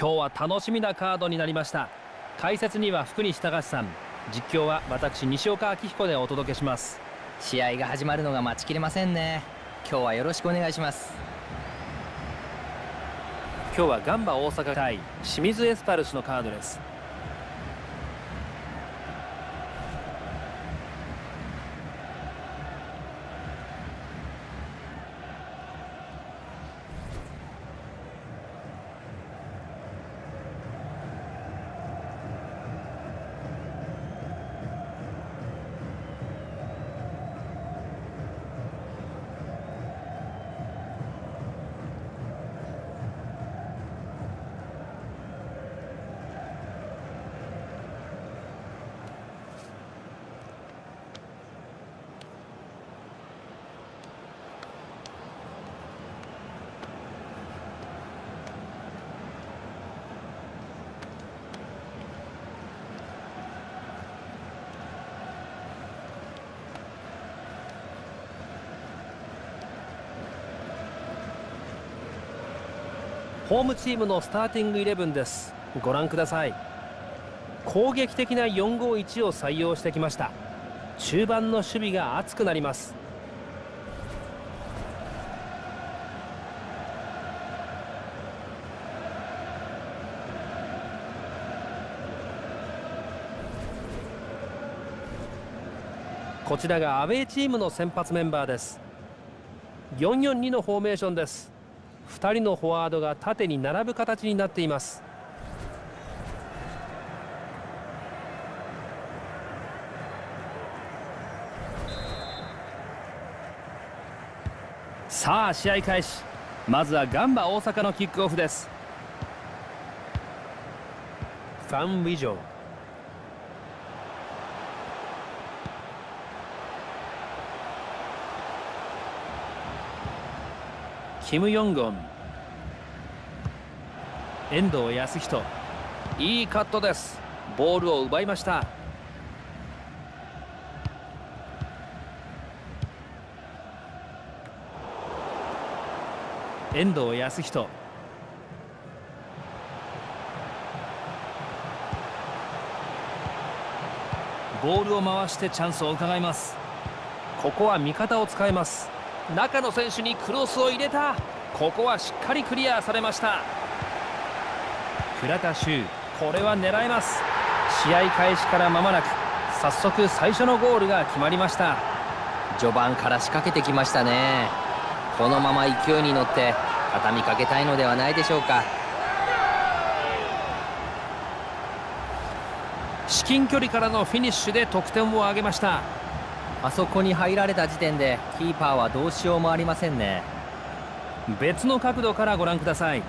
今日は楽しみなカードになりました。解説には福西隆さん。実況は私西岡明彦でお届けします。試合が始まるのが待ちきれませんね。今日はよろしくお願いします。今日はガンバ大阪対清水エスパルスのカードですホームチームのスターティングイレブンです。ご覧ください。攻撃的な451を採用してきました。中盤の守備が熱くなります。こちらがアウェーチームの先発メンバーです。442のフォーメーションです。2人のフォワードが縦に並ぶ形になっています。さあ試合開始。まずはガンバ大阪のキックオフです。ファン・ウィジョーキム・ヨンゴン。遠藤康人いいカットです。ボールを奪いました。遠藤康人ボールを回してチャンスを伺います。ここは味方を使えます中の選手にクロスを入れた。ここはしっかりクリアされました。倉田修これは狙えます。試合開始から間もなく早速最初のゴールが決まりました。序盤から仕掛けてきましたね。このまま勢いに乗って畳みかけたいのではないでしょうか。至近距離からのフィニッシュで得点を挙げましたあそこに入られた時点でキーパーはどうしようもありませんね。別の角度からご覧ください。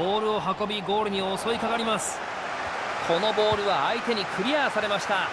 ボールを運びゴールに襲いかかります。このボールは相手にクリアされました。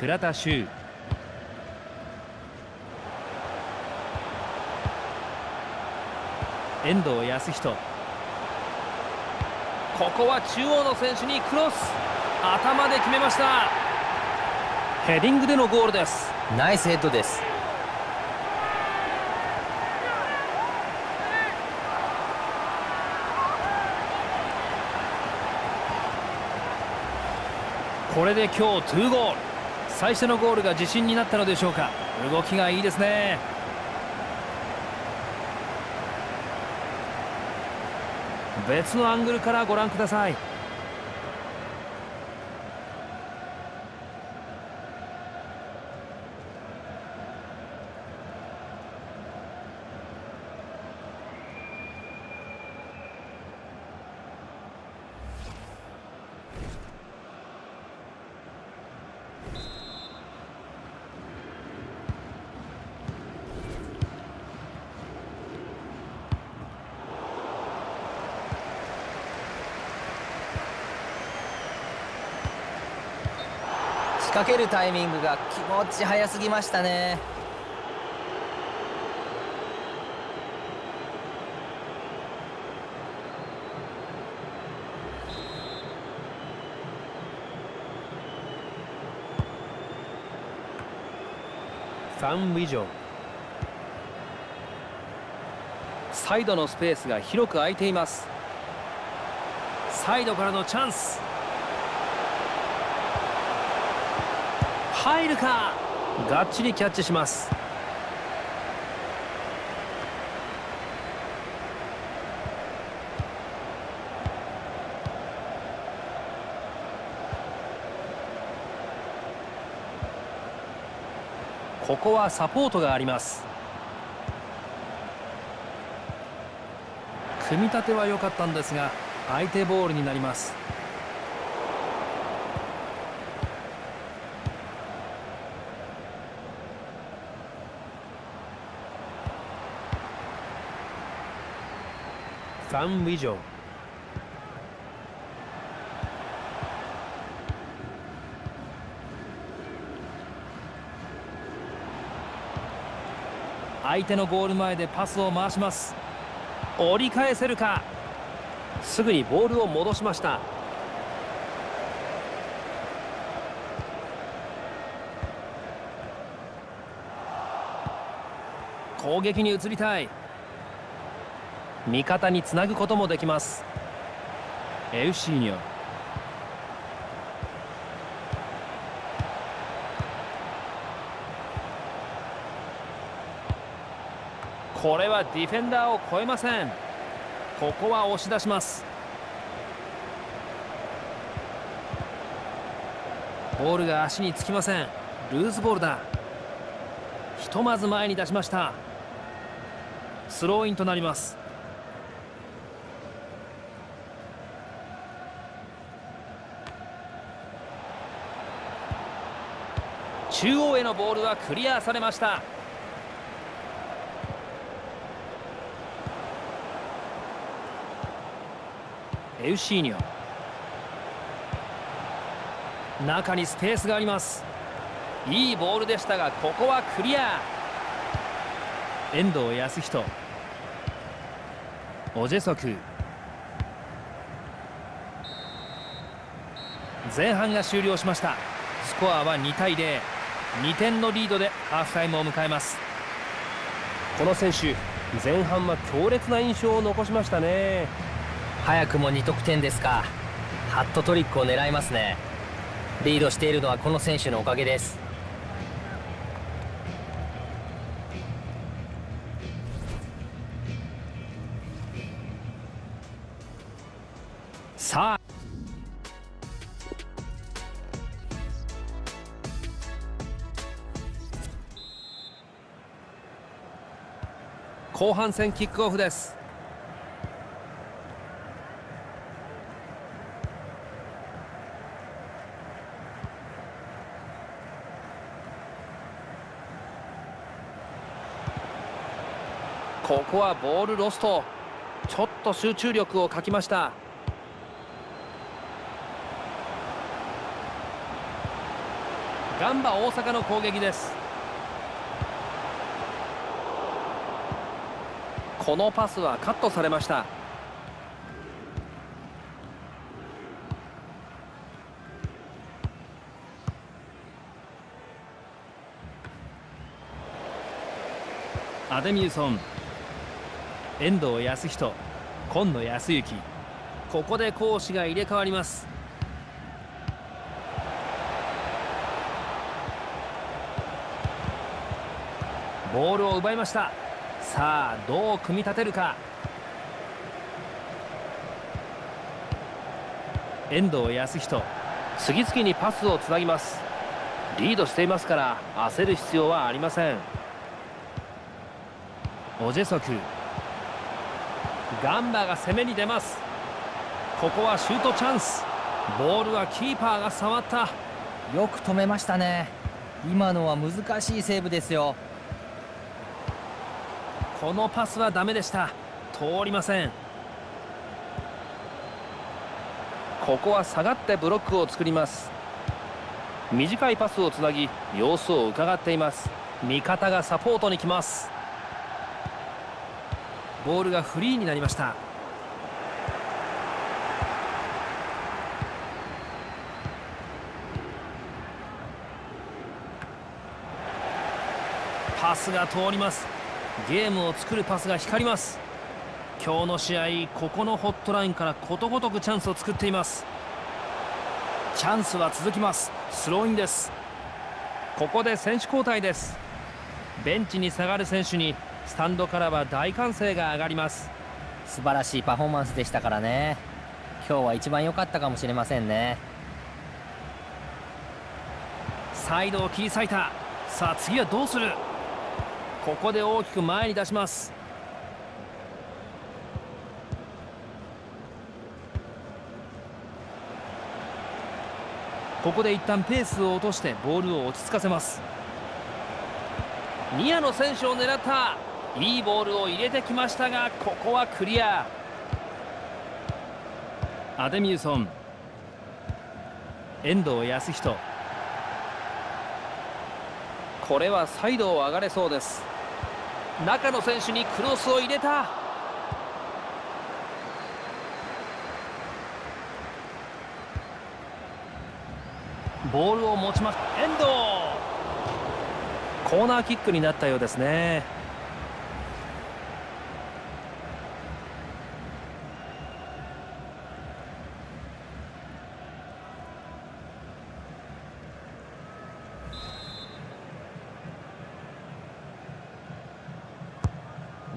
倉田修。遠藤康人ここは中央の選手にクロス。頭で決めました。ヘディングでのゴールです。ナイスヘッドです。これで今日2ゴール。最初のゴールが自信になったのでしょうか。動きがいいですね。別のアングルからご覧ください掛けるタイミングが気持ち早すぎましたね。ファン・ウィジョン。サイドのスペースが広く空いています。サイドからのチャンス。入るか？がっちりキャッチします。ここはサポートがあります。組み立ては良かったんですが相手ボールになります。ファン・ウィジョン相手のゴール前でパスを回します。折り返せるか？すぐにボールを戻しました。攻撃に移りたい味方につなぐこともできます。エウシーニョ。これはディフェンダーを超えません。ここは押し出します。ボールが足につきません。ルーズボールだ。ひとまず前に出しました。スローインとなります。中央へのボールはクリアされました。エウシーニョ。中にスペースがあります。いいボールでしたがここはクリア。遠藤康人オジェソク。前半が終了しました。スコアは2対02点のリードでハーフタイムを迎えます。この選手前半は強烈な印象を残しましたね。早くも2得点ですか。ハットトリックを狙いますね。リードしているのはこの選手のおかげです後半戦キックオフです。ここはボールロスト。ちょっと集中力を欠きました。ガンバ大阪の攻撃です。このパスはカットされました。アデミューソン。遠藤康人今野康之。ここで攻守が入れ替わります。ボールを奪いました。さあどう組み立てるか。遠藤康人次々にパスをつなぎます。リードしていますから焦る必要はありません。オジェソク。ガンバが攻めに出ます。ここはシュートチャンス。ボールはキーパーが触った。よく止めましたね。今のは難しいセーブですよ。このパスはダメでした。通りません。ここは下がってブロックを作ります。短いパスをつなぎ様子を伺っています。味方がサポートに来ます。ボールがフリーになりました。パスが通ります。ゲームを作るパスが光ります。今日の試合ここのホットラインからことごとくチャンスを作っています。チャンスは続きます。スローインです。ここで選手交代です。ベンチに下がる選手にスタンドからは大歓声が上がります。素晴らしいパフォーマンスでしたからね。今日は一番良かったかもしれませんね。サイドを切り裂いた。さあ次はどうする？ここで大きく前に出します。ここで一旦ペースを落としてボールを落ち着かせます。ニアの選手を狙った。いいボールを入れてきましたがここはクリア。アデミューソン。遠藤康人これはサイドを上がれそうです中の選手にクロスを入れた。ボールを持ちます遠藤コーナーキックになったようですね。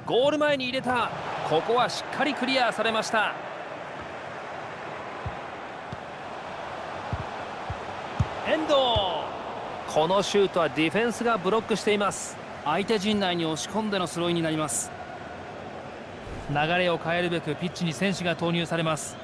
ゴール前に入れた。ここはしっかりクリアされました。遠藤。このシュートはディフェンスがブロックしています。相手陣内に押し込んでのスローインになります流れを変えるべくピッチに選手が投入されます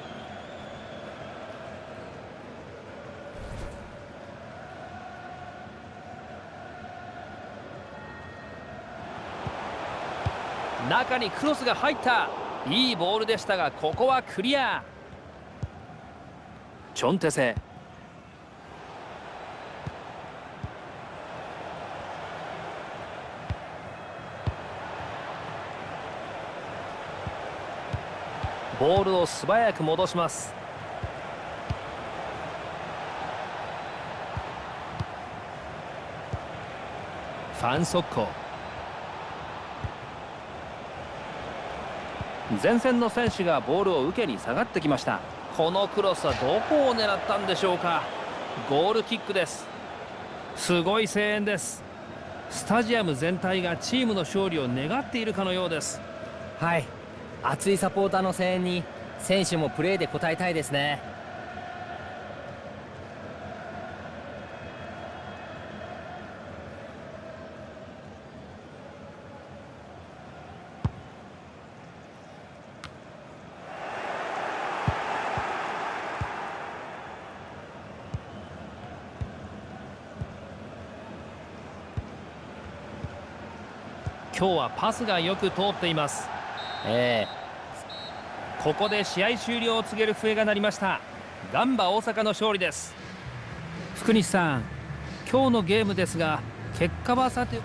中にクロスが入った。いいボールでしたがここはクリア。チョンテセ。ボールを素早く戻します。ファン・ソッ前線の選手がボールを受けに下がってきました。このクロスはどこを狙ったんでしょうか。ゴールキックです。すごい声援です。スタジアム全体がチームの勝利を願っているかのようです。はい。熱いサポーターの声援に選手もプレーで応えたいですね今日はパスがよく通っています。えーここで試合終了を告げる笛が鳴りました。ガンバ大阪の勝利です。福西さん今日のゲームですが結果はさて